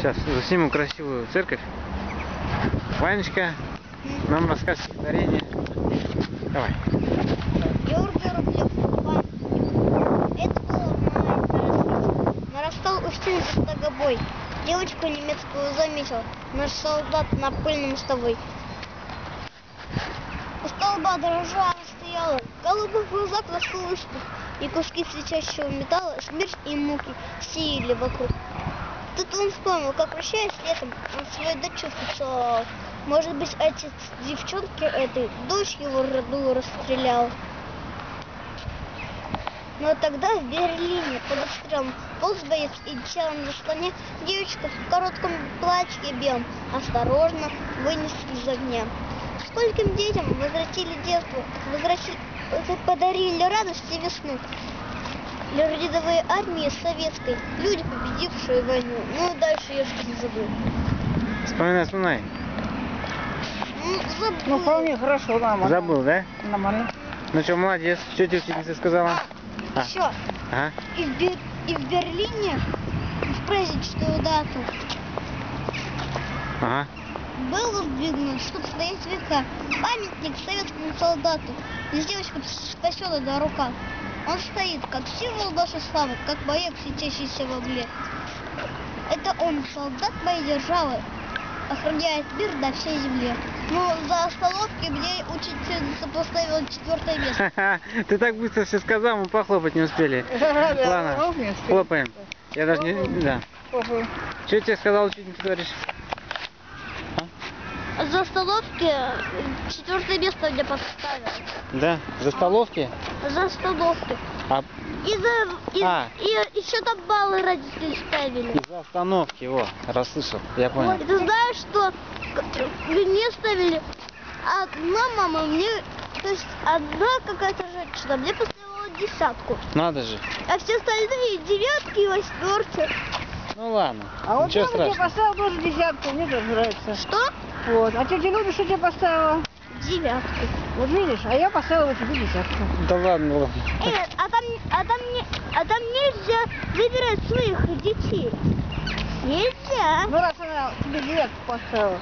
Сейчас заснимем красивую церковь. Ванечка, нам расскажет стихотворение. Давай. Нарастал у стены бой. Девочку немецкую заметил наш солдат на пыльном мостовой. У столба дрожа стояла, в голубых глазах расколышки, и куски светящего металла, смерть и муки сеяли вокруг. Тут он вспомнил, как прощаясь летом, он свою дочь поцеловал. Может быть, отец девчонки этой, дочь его роду расстрелял. Но тогда в Берлине под обстрелом полз боец и телом на слоне девочка в коротком платье белом осторожно вынесли из огня. Скольким детям возвратили детство, возвратили, подарили радость и весну. Рядовые армии советской, люди, победившие войну. Ну, дальше я что не забыл. Вспоминай, вспоминай. Ну, забыл. Ну, вполне хорошо, нормально. Забыл, да? Нормально. Ну что, молодец. Что тебе учительница сказала? А. Еще. Ага. И в, Бер- и в Берлине в праздничную дату Ага. был воздвигнут, чтобы стоять века, памятник советскому солдату. Здесь девочка спасена до рука. Он стоит как символ нашей славы, как боек, светящийся в угле. Это он, солдат моей державы, охраняет мир на всей земле. Ну, за остановки мне учительница поставила четвертое место. Ха-ха. Ты так быстро все сказал, мы похлопать не успели. Ладно, хлопаем. Я даже не... Да. Что тебе сказал учительница, говоришь? За остановки четвертое место мне поставила. Да, за столовки? За остановки. А И, за, и, А. и еще там баллы родители ставили. из-за остановки, о, расслышал, я понял. И ты знаешь, что мне ставили одна мама, мне, то есть одна какая-то женщина, мне поставила десятку. Надо же. А все остальные девятки и восьмерки. Ну ладно, А вот я тебе страшного. поставил тоже десятку, мне тоже нравится. Что? Вот. А тетя Люда что тебе поставила? Девятку. Вот видишь, а я поставила тебе десятку. Да ладно, ладно. Э, а там, а там, не, а там нельзя выбирать своих детей. Нельзя. Ну раз она тебе девятку поставила.